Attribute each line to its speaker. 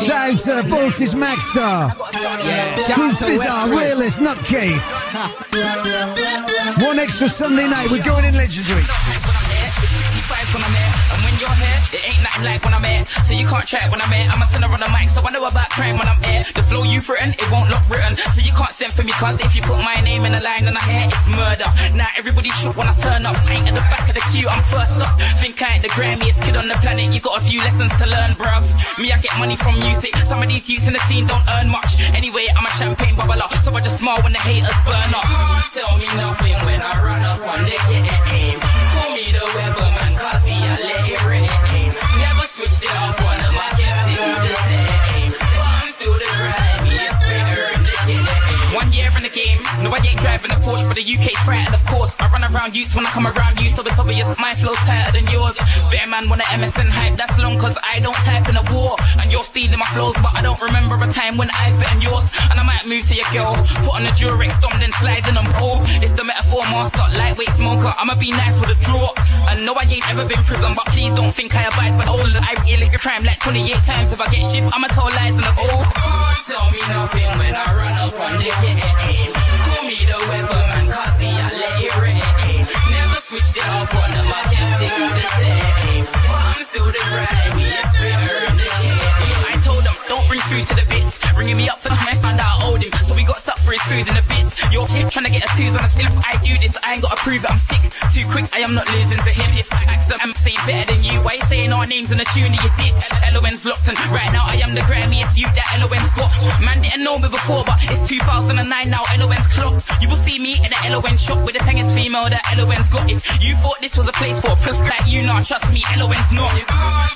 Speaker 1: Shout out to Voltage Maxsta. Cool Fizzar, realist, nutcase. One extra Sunday night, we're going in legendary.
Speaker 2: And when you're here, it ain't nothing like when I'm here. So you can't track when I'm here. I'm a sinner on the mic, so I know about crime when I'm here. The flow you've written, it won't look written. So you can't send for me, cause if you put my name in the line and I hear it's murder. Now everybody shook when I turn up. I ain't at the back of the queue, I'm first up. Think I ain't the Grammyest kid on the planet. You got a few lessons to learn, bruv. Me, I get money from music. Some of these youths in the scene don't earn much. Anyway, I'm a champagne bubbler, so I just smile when the haters burn up. Tell me nothing ain't driving a Porsche, but the UK's frightened of course. I run around youths when I come around you, so it's obvious my flow's tighter than yours. Better man want a MSN hype, that's long cause I don't type in a war. And you're stealing my flows, but I don't remember a time when I've bitten yours. And I might move to your girl, put on a Durex, stomp then in them both. It's the metaphor master, lightweight smoker. I'ma be nice with a draw. I know I ain't ever been prison, but please don't think I abide by the old. I really crime like 28 times. If I get shit, I'ma tell lies and the food to the bits. Ringing me up for the found out I owed him. So we got stuck for his food in the bits. Your chick trying to get a twos on a still. If I do this, I ain't gotta prove it. I'm sick. Too quick, I am not losing to him. If I accept, I'm saying better than you. Why you saying our names in the tune that you did? LON's locked and right now I am the grimiest you that LON's got. Man didn't know me before, but it's 2009 now. LON's clocked. You will see me in the LON shop with the penguins female that LON's got. If you thought this was a place for a plus like you, now trust me, LON's not.